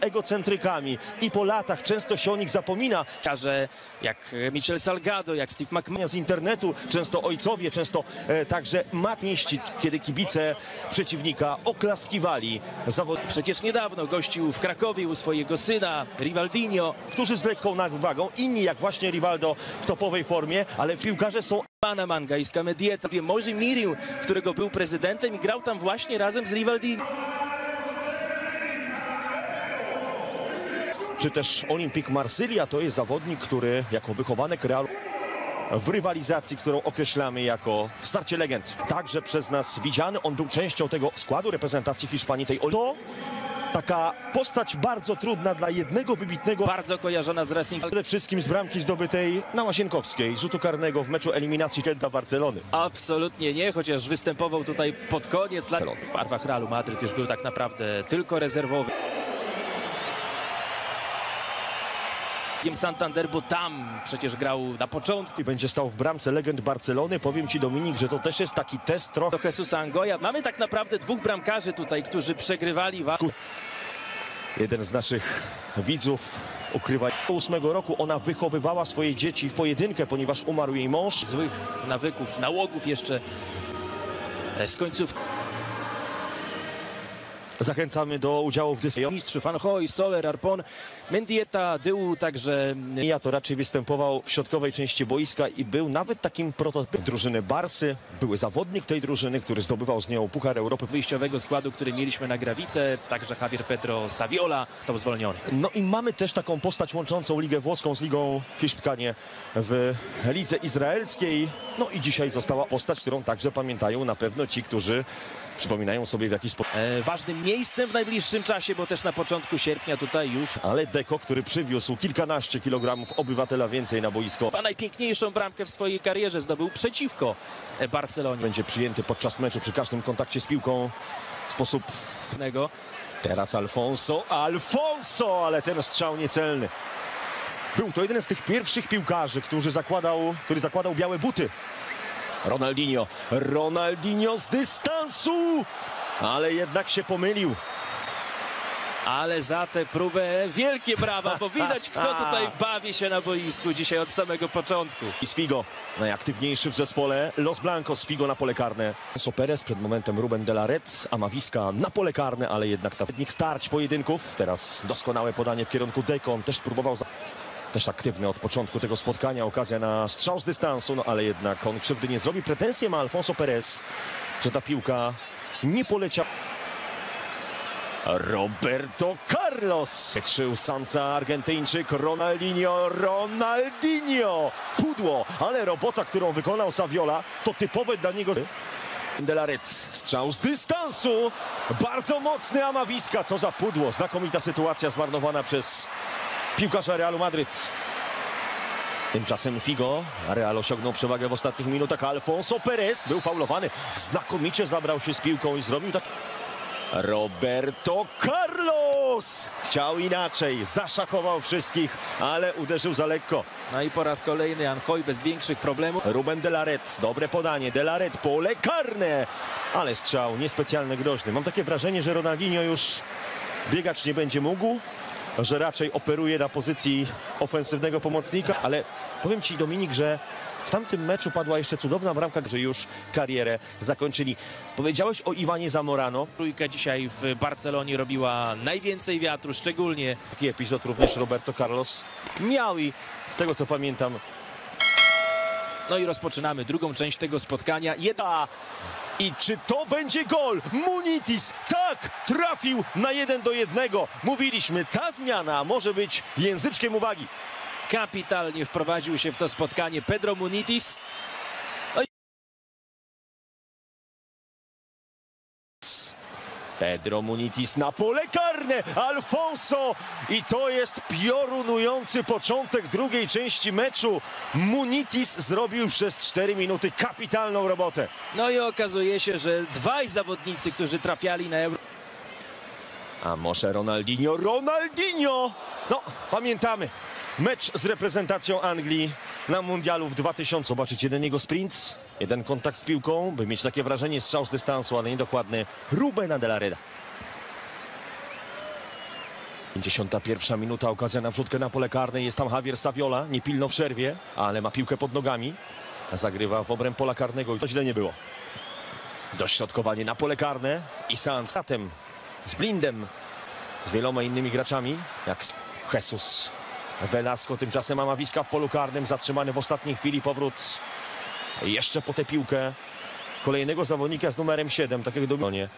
egocentrykami i po latach często się o nich zapomina. Piłkarze jak Michel Salgado, jak Steve McMahon. Z internetu często ojcowie, często e, także matnieści, kiedy kibice przeciwnika oklaskiwali zawodników, Przecież niedawno gościł w Krakowie u swojego syna Rivaldinho. którzy z lekką nadwagą, inni jak właśnie Rivaldo w topowej formie, ale piłkarze są Pana Mangajska Medieta, Może Miriu, którego był prezydentem i grał tam właśnie razem z Rivaldinho. Czy też Olimpik Marsylia to jest zawodnik, który jako wychowanek Realu w rywalizacji, którą określamy jako starcie legend. Także przez nas widziany, on był częścią tego składu reprezentacji Hiszpanii tej To taka postać bardzo trudna dla jednego wybitnego Bardzo kojarzona z Racing. przede wszystkim z bramki zdobytej na Łasienkowskiej, rzutu karnego w meczu eliminacji Celta Barcelony. Absolutnie nie, chociaż występował tutaj pod koniec lat. W barwach Realu Madryt już był tak naprawdę tylko rezerwowy. Santander, bo tam przecież grał na początku I będzie stał w bramce legend Barcelony. Powiem ci Dominik, że to też jest taki test trochę do Jesusa Angoja. Mamy tak naprawdę dwóch bramkarzy tutaj, którzy przegrywali wa- Jeden z naszych widzów ukrywa. Do ósmego roku ona wychowywała swoje dzieci w pojedynkę, ponieważ umarł jej mąż. złych nawyków, nałogów jeszcze z końców Zachęcamy do udziału w dyskusji. mistrzów Anhoi, Soler, Arpon, Mendieta, Dyłu, także Ja to raczej występował w środkowej części boiska i był nawet takim prototypem drużyny Barsy. Były zawodnik tej drużyny, który zdobywał z nią Puchar Europy. wyjściowego składu, który mieliśmy na Grawice, także Javier Pedro Saviola został zwolniony. No i mamy też taką postać łączącą Ligę Włoską z Ligą Hiszpanie w Lidze Izraelskiej. No i dzisiaj została postać, którą także pamiętają na pewno ci, którzy przypominają sobie w jakiś sposób. E, ważnym miejscem w najbliższym czasie, bo też na początku sierpnia tutaj już Ale Deko, który przywiózł kilkanaście kilogramów obywatela więcej na boisko, chyba najpiękniejszą bramkę w swojej karierze zdobył przeciwko e, Barcelonie. będzie przyjęty podczas meczu przy każdym kontakcie z piłką w sposób Teraz Alfonso, Alfonso, ale ten strzał niecelny. Był to jeden z tych pierwszych piłkarzy, który zakładał, który zakładał białe buty. Ronaldinho, Ronaldinho z dystansu, ale jednak się pomylił. Ale za tę próbę wielkie brawa, bo widać kto tutaj bawi się na boisku dzisiaj od samego początku. I Sfigo, najaktywniejszy w zespole Los Blancos, Sfigo na pole karne. Soperes przed momentem Ruben de la Red, Amawiska na pole karne, ale jednak ta starć pojedynków. Teraz doskonałe podanie w kierunku Dekon, też próbował... Za... Też aktywny od początku tego spotkania, okazja na strzał z dystansu, no ale jednak on krzywdy nie zrobi. Pretensje ma Alfonso Perez, że ta piłka nie poleciała. Roberto Carlos. Chytrzył Sanca Argentyńczyk Ronaldinho, Ronaldinho. Pudło, ale robota, którą wykonał Saviola, to typowe dla niego. De la Red, strzał z dystansu. Bardzo mocny Amawiska, co za pudło. Znakomita sytuacja zmarnowana przez piłkarza Realu Madryt. Tymczasem Figo, Real osiągnął przewagę w ostatnich minutach. Alfonso Perez był faulowany. Znakomicie zabrał się z piłką i zrobił tak. Roberto Carlos! Chciał inaczej, zaszachował wszystkich, ale uderzył za lekko. No i po raz kolejny Anhoj bez większych problemów. Ruben de la Red, dobre podanie, de la Red, pole karne, ale strzał niespecjalnie groźny. Mam takie wrażenie, że Ronaldinho już biegać nie będzie mógł, że raczej operuje na pozycji ofensywnego pomocnika, ale powiem Ci Dominik, że w tamtym meczu padła jeszcze cudowna bramka, że już karierę zakończyli. Powiedziałeś o Iwanie Zamorano. Trójka dzisiaj w Barcelonie robiła najwięcej wiatru, szczególnie Taki epizod również Roberto Carlos miał i z tego co pamiętam No i rozpoczynamy drugą część tego spotkania. Jedna. I czy to będzie gol? Munitis, tak, trafił na jeden do jednego. Mówiliśmy, ta zmiana może być języczkiem uwagi. Kapitalnie wprowadził się w to spotkanie Pedro Munitis. Pedro Munitis na pole karne, Alfonso i to jest piorunujący początek drugiej części meczu. Munitis zrobił przez 4 minuty kapitalną robotę. No i okazuje się, że dwaj zawodnicy, którzy trafiali na Euro... A może Ronaldinho? Ronaldinho! No, pamiętamy. Mecz z reprezentacją Anglii na mundialu w 2000. Zobaczyć jeden jego sprint, jeden kontakt z piłką, by mieć takie wrażenie strzał z dystansu, ale niedokładny Rubena de la Reda. 51 minuta, okazja na wrzutkę na pole karne. Jest tam Javier Saviola, nie pilno w przerwie, ale ma piłkę pod nogami. Zagrywa w obręb pola karnego i to źle nie było. Dośrodkowanie na pole karne i Sanz z Blindem, z wieloma innymi graczami, jak Jesus. Velasco tymczasem ma Mawiska w polu karnym, zatrzymany w ostatniej chwili powrót jeszcze po tę piłkę kolejnego zawodnika z numerem 7, takiego domionie.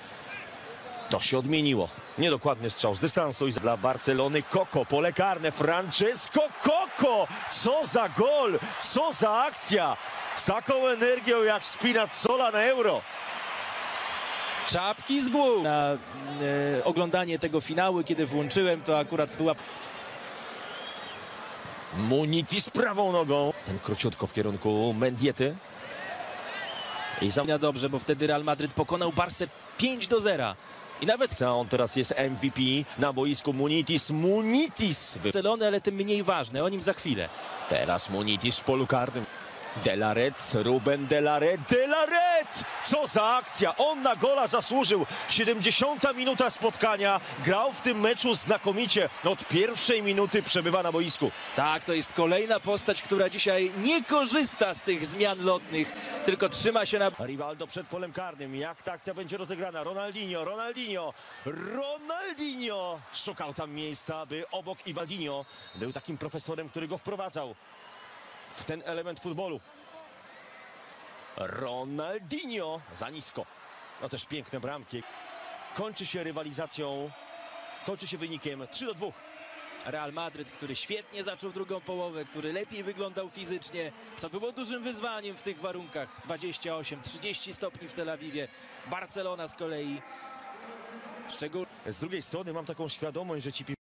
To się odmieniło. Niedokładny strzał z dystansu i dla Barcelony Koko, pole karne, Francesco Koko! Co za gol! Co za akcja! Z taką energią jak Spinazzola na Euro. Czapki z głów. Na e, oglądanie tego finału, kiedy włączyłem, to akurat była Muniti z prawą nogą. Ten króciutko w kierunku Mendiety. I za... na dobrze, bo wtedy Real Madryt pokonał Barsę 5 do 0. I nawet on teraz jest MVP na boisku Munitis. Munitis! Barcelony, ale tym mniej ważne, o nim za chwilę. Teraz Munitis w polu karnym. Delaret, Ruben Delaret, Delaret! Co za akcja! On na gola zasłużył. 70 minuta spotkania. Grał w tym meczu znakomicie. Od pierwszej minuty przebywa na boisku. Tak, to jest kolejna postać, która dzisiaj nie korzysta z tych zmian lotnych, tylko trzyma się na Rivaldo przed polem karnym. Jak ta akcja będzie rozegrana? Ronaldinho, Ronaldinho, Ronaldinho! Szukał tam miejsca, aby obok Iwaldinho był takim profesorem, który go wprowadzał w ten element futbolu. Ronaldinho za nisko. No też piękne bramki. Kończy się rywalizacją, kończy się wynikiem 3 do 2. Real Madryt, który świetnie zaczął drugą połowę, który lepiej wyglądał fizycznie, co było dużym wyzwaniem w tych warunkach. 28-30 stopni w Tel Awiwie. Barcelona z kolei szczególnie Z drugiej strony mam taką świadomość, że ci pi-